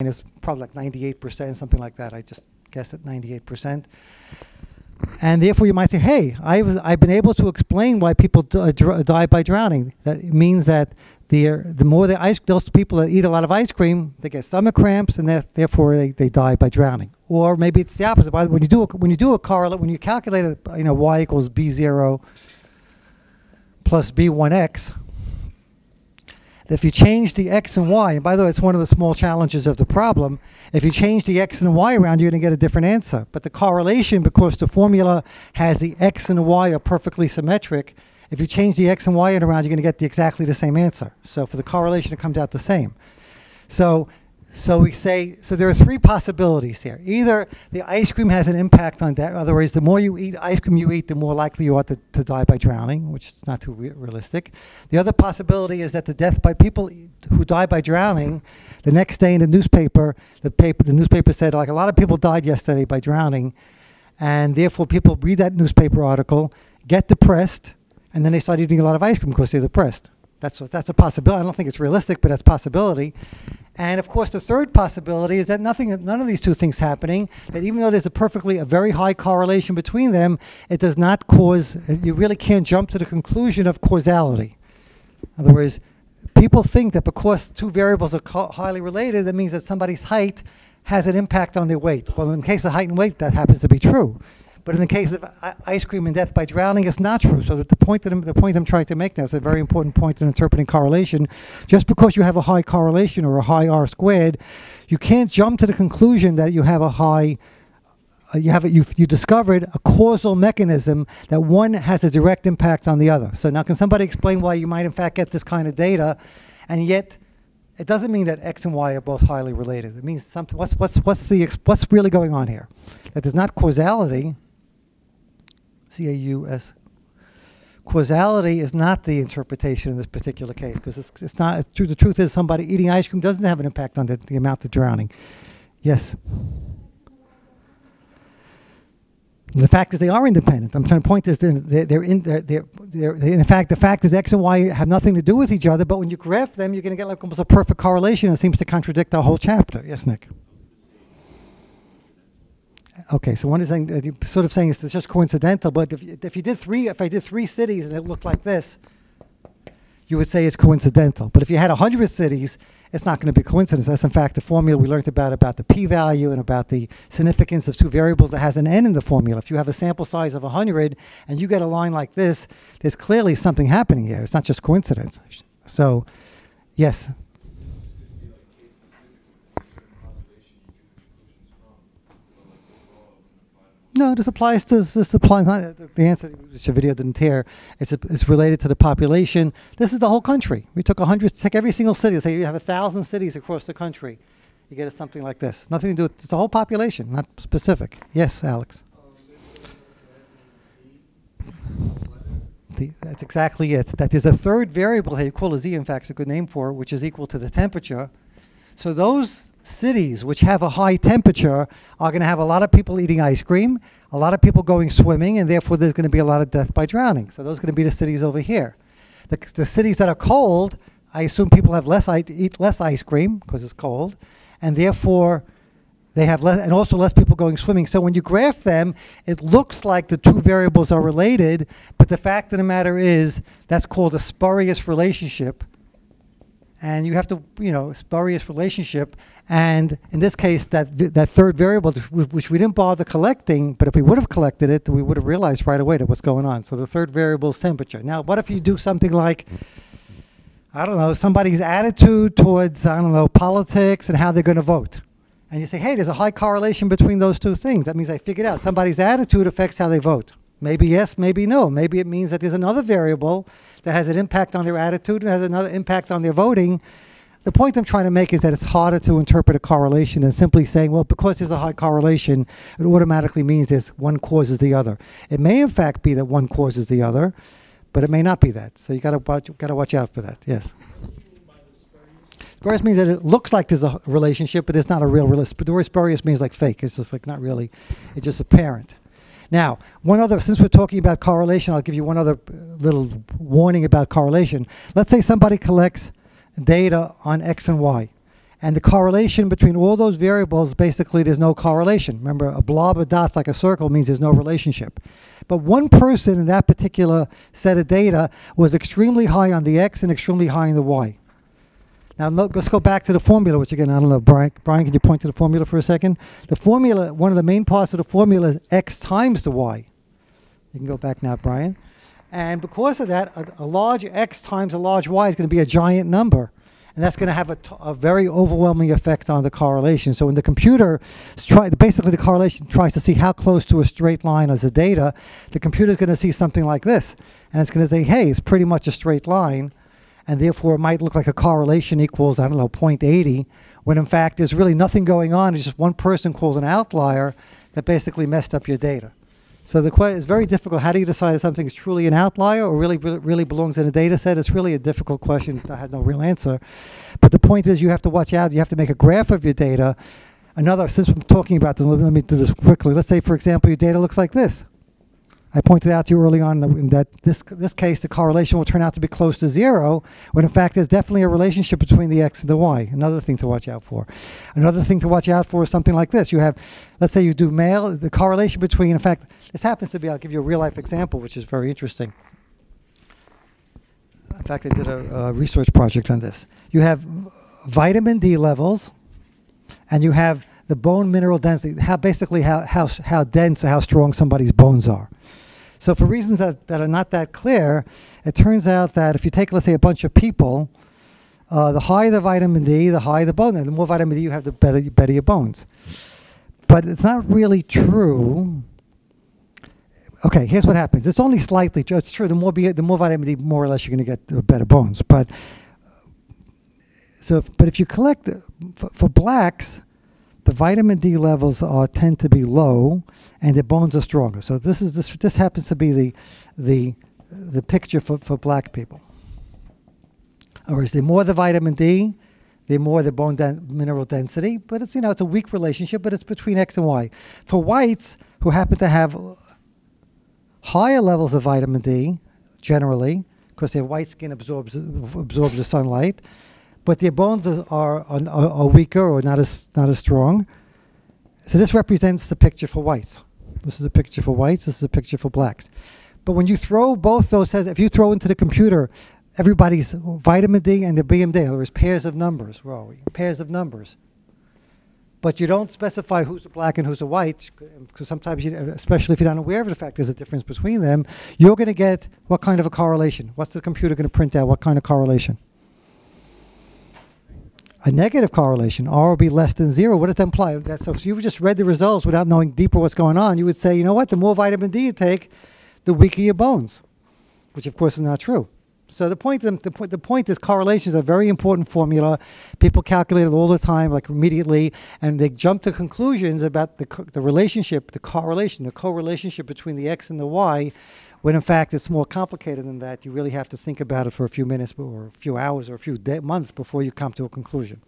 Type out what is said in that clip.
is probably like 98%, something like that. I just guess at 98%. And therefore, you might say, hey, I was, I've been able to explain why people uh, die by drowning. That means that the, the more the ice, those people that eat a lot of ice cream, they get stomach cramps, and therefore they, they die by drowning. Or maybe it's the opposite. When you do a, when you do a correlate, when you calculate it, you know, y equals b zero plus b1x, if you change the x and y, and by the way, it's one of the small challenges of the problem, if you change the x and y around, you're going to get a different answer. But the correlation, because the formula has the x and y are perfectly symmetric, if you change the x and y around, you're going to get the, exactly the same answer. So for the correlation, it comes out the same. So, so we say, so there are three possibilities here. Either the ice cream has an impact on that. In other words, the more you eat ice cream you eat, the more likely you are to, to die by drowning, which is not too re- realistic. The other possibility is that the death by people who die by drowning, the next day in the newspaper, the paper, the newspaper said like a lot of people died yesterday by drowning, and therefore people read that newspaper article, get depressed, and then they start eating a lot of ice cream because they're depressed. That's that's a possibility. I don't think it's realistic, but that's a possibility. And of course, the third possibility is that nothing, none of these two things happening. That even though there's a perfectly a very high correlation between them, it does not cause. You really can't jump to the conclusion of causality. In other words, people think that because two variables are highly related, that means that somebody's height has an impact on their weight. Well, in the case of height and weight, that happens to be true. But in the case of ice cream and death by drowning, it's not true. So that the point that I'm, the point I'm trying to make now is a very important point in interpreting correlation. Just because you have a high correlation or a high R squared, you can't jump to the conclusion that you have a high uh, you have you you discovered a causal mechanism that one has a direct impact on the other. So now, can somebody explain why you might in fact get this kind of data, and yet it doesn't mean that x and y are both highly related. It means something. What's what's what's the what's really going on here? That there's not causality. C A U S. Causality is not the interpretation in this particular case because it's, it's not. It's true. The truth is, somebody eating ice cream doesn't have an impact on the, the amount of drowning. Yes. The fact is, they are independent. I'm trying to point this. They're, they're in. They're, they're, they're, in fact, the fact is, X and Y have nothing to do with each other. But when you graph them, you're going to get like almost a perfect correlation. It seems to contradict our whole chapter. Yes, Nick. Okay, so one is saying, uh, you're sort of saying it's just coincidental. But if if you did three, if I did three cities and it looked like this, you would say it's coincidental. But if you had a hundred cities, it's not going to be coincidence. That's in fact the formula we learned about about the p-value and about the significance of two variables that has an n in the formula. If you have a sample size of 100 and you get a line like this, there's clearly something happening here. It's not just coincidence. So, yes. No, this applies to this applies not the answer which the video didn't hear. It's a, it's related to the population. This is the whole country. We took hundred, take every single city. Say you have a thousand cities across the country, you get something like this. Nothing to do with it's the whole population, not specific. Yes, Alex. The, that's exactly it. That there's a third variable here, you call a z. In fact, it's a good name for it, which is equal to the temperature. So those cities which have a high temperature are going to have a lot of people eating ice cream, a lot of people going swimming, and therefore there's going to be a lot of death by drowning. So those are going to be the cities over here. The, the cities that are cold, I assume people have less eat less ice cream because it's cold, and therefore they have less, and also less people going swimming. So when you graph them, it looks like the two variables are related, but the fact of the matter is that's called a spurious relationship and you have to, you know, spurious relationship. And in this case, that that third variable, which we didn't bother collecting, but if we would have collected it, we would have realized right away that what's going on. So the third variable is temperature. Now, what if you do something like, I don't know, somebody's attitude towards, I don't know, politics and how they're going to vote? And you say, hey, there's a high correlation between those two things. That means I figured out somebody's attitude affects how they vote. Maybe yes, maybe no. Maybe it means that there's another variable that has an impact on their attitude and has another impact on their voting. The point I'm trying to make is that it's harder to interpret a correlation than simply saying, well, because there's a high correlation, it automatically means this one causes the other. It may in fact be that one causes the other, but it may not be that. So you got to watch, got to watch out for that. Yes. Spurious means that it looks like there's a relationship, but it's not a real relationship. But the word spurious means like fake. It's just like not really. It's just apparent. Now, one other, since we're talking about correlation, I'll give you one other uh, little warning about correlation. Let's say somebody collects data on X and Y, And the correlation between all those variables, basically, there's no correlation. Remember, a blob of dots like a circle means there's no relationship. But one person in that particular set of data was extremely high on the x and extremely high on the y. Now let's go back to the formula, which again, I don't know, Brian, Brian, can you point to the formula for a second? The formula, one of the main parts of the formula is x times the y. You can go back now, Brian. And because of that, a, a large x times a large y is going to be a giant number. And that's going to have a, a very overwhelming effect on the correlation. So when the computer, try, basically the correlation tries to see how close to a straight line is the data, the computer is going to see something like this. And it's going to say, hey, it's pretty much a straight line and therefore it might look like a correlation equals, I don't know, 0.80, when in fact there's really nothing going on. It's just one person called an outlier that basically messed up your data. So the question is very difficult. How do you decide if something is truly an outlier or really really belongs in a data set? It's really a difficult question. It has no real answer. But the point is you have to watch out. You have to make a graph of your data. Another, since we're talking about them, let me do this quickly. Let's say, for example, your data looks like this. I pointed out to you early on that this this case the correlation will turn out to be close to zero, when in fact there's definitely a relationship between the x and the y. Another thing to watch out for. Another thing to watch out for is something like this. You have, let's say you do male, the correlation between, in fact, this happens to be, I'll give you a real life example, which is very interesting. In fact, I did a, a research project on this. You have vitamin D levels, and you have the bone mineral density, how basically how, how, how dense or how strong somebody's bones are. So for reasons that, that are not that clear, it turns out that if you take, let's say, a bunch of people, uh, the higher the vitamin D, the higher the bone. And the more vitamin D you have, the better, better your bones. But it's not really true. Okay, here's what happens. It's only slightly true. It's true. The more, the more vitamin D, more or less, you're going to get better bones. But so, if, but if you collect for, for blacks, the vitamin D levels are tend to be low, and their bones are stronger. So this is this this happens to be the the the picture for, for black people. Whereas the more the vitamin D, the more the bone den mineral density. But it's you know it's a weak relationship, but it's between X and Y. For whites who happen to have higher levels of vitamin D, generally, because their white skin absorbs absorbs the sunlight, but their bones are, are, are weaker or not as, not as strong. So this represents the picture for whites. This is a picture for whites, this is a picture for blacks. But when you throw both those, sets, if you throw into the computer everybody's vitamin D and the BMD, other words, pairs of numbers, where are we? Pairs of numbers. But you don't specify who's a black and who's a white, because sometimes, you, especially if you're not aware of the fact there's a difference between them, you're going to get what kind of a correlation? What's the computer going to print out? What kind of correlation? A negative correlation. R will be less than zero. What does that imply? That, so if you just read the results without knowing deeper what's going on, you would say, you know what, the more vitamin D you take, the weaker your bones, which of course is not true. So the point, the, point, the point is correlation is a very important formula. People calculate it all the time, like immediately, and they jump to conclusions about the, the relationship, the correlation, the co-relationship between the X and the Y, when in fact it's more complicated than that. You really have to think about it for a few minutes or a few hours or a few months before you come to a conclusion.